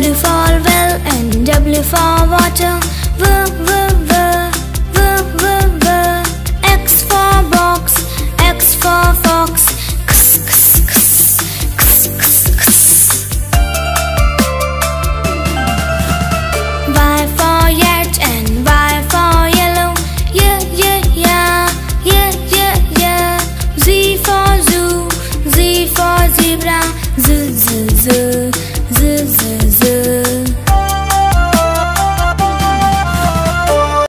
W for well and W for water. 滋滋滋